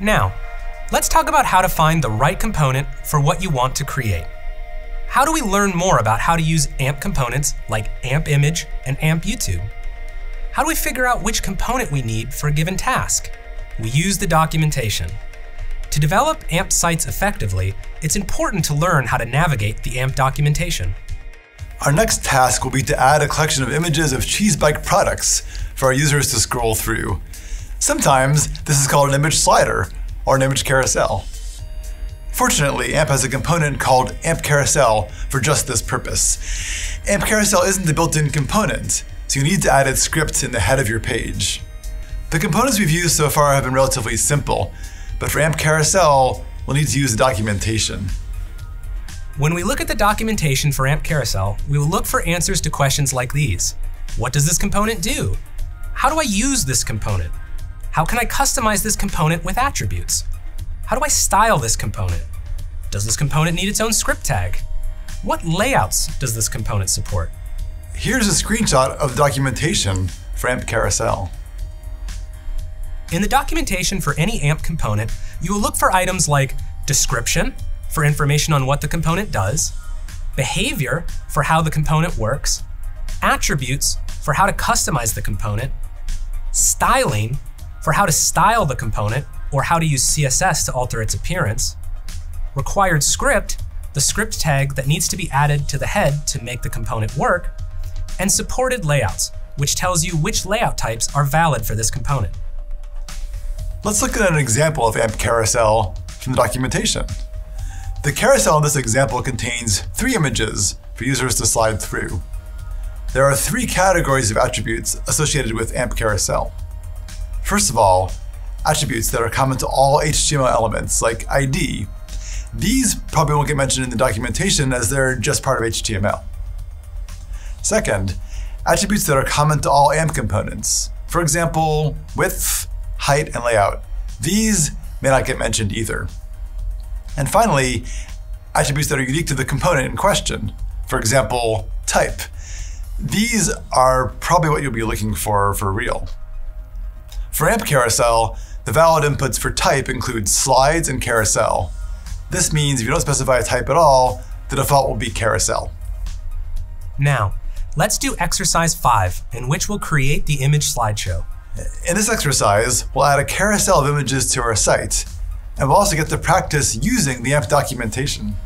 Now, let's talk about how to find the right component for what you want to create. How do we learn more about how to use AMP components like AMP Image and AMP YouTube? How do we figure out which component we need for a given task? We use the documentation. To develop AMP sites effectively, it's important to learn how to navigate the AMP documentation. Our next task will be to add a collection of images of cheese bike products for our users to scroll through. Sometimes this is called an image slider or an image carousel. Fortunately, AMP has a component called AMP Carousel for just this purpose. AMP Carousel isn't the built-in component, so you need to add its script in the head of your page. The components we've used so far have been relatively simple, but for AMP Carousel, we'll need to use the documentation. When we look at the documentation for AMP Carousel, we will look for answers to questions like these. What does this component do? How do I use this component? How can I customize this component with attributes? How do I style this component? Does this component need its own script tag? What layouts does this component support? Here's a screenshot of the documentation for AMP Carousel. In the documentation for any AMP component, you will look for items like description, for information on what the component does, behavior, for how the component works, attributes, for how to customize the component, styling, for how to style the component or how to use CSS to alter its appearance, required script, the script tag that needs to be added to the head to make the component work, and supported layouts, which tells you which layout types are valid for this component. Let's look at an example of AMP carousel from the documentation. The carousel in this example contains three images for users to slide through. There are three categories of attributes associated with AMP carousel. First of all, attributes that are common to all HTML elements, like ID. These probably won't get mentioned in the documentation as they're just part of HTML. Second, attributes that are common to all AMP components. For example, width, height, and layout. These may not get mentioned either. And finally, attributes that are unique to the component in question. For example, type. These are probably what you'll be looking for for real. For AMP carousel, the valid inputs for type include slides and carousel. This means if you don't specify a type at all, the default will be carousel. Now, let's do exercise 5, in which we'll create the image slideshow. In this exercise, we'll add a carousel of images to our site, and we'll also get to practice using the AMP documentation.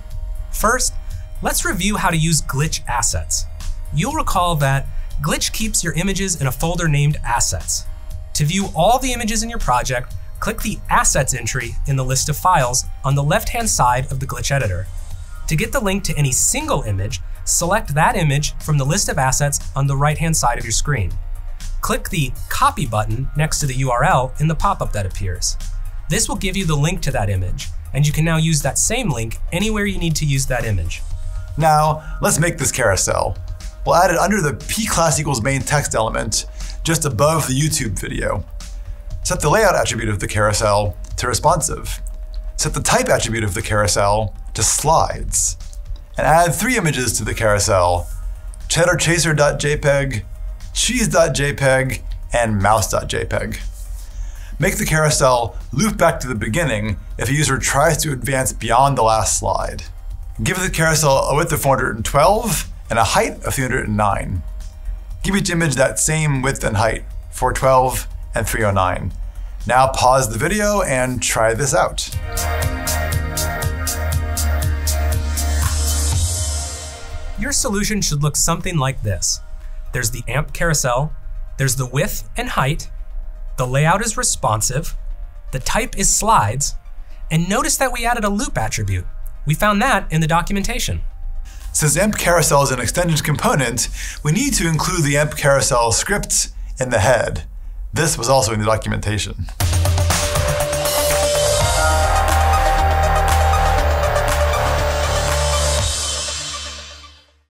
First, let's review how to use glitch assets. You'll recall that glitch keeps your images in a folder named assets. To view all the images in your project, click the Assets entry in the list of files on the left-hand side of the Glitch editor. To get the link to any single image, select that image from the list of assets on the right-hand side of your screen. Click the Copy button next to the URL in the pop-up that appears. This will give you the link to that image, and you can now use that same link anywhere you need to use that image. Now, let's make this carousel. We'll add it under the p class equals main text element, just above the YouTube video. Set the layout attribute of the carousel to responsive. Set the type attribute of the carousel to slides. And add three images to the carousel, cheddarchaser.jpg, cheese.jpg, and mouse.jpg. Make the carousel loop back to the beginning if a user tries to advance beyond the last slide. Give the carousel a width of 412 and a height of 309. Give each image that same width and height, 412 and 309. Now pause the video and try this out. Your solution should look something like this. There's the AMP carousel, there's the width and height, the layout is responsive, the type is slides, and notice that we added a loop attribute. We found that in the documentation. Since AMP carousel is an extended component, we need to include the AMP carousel scripts in the head. This was also in the documentation.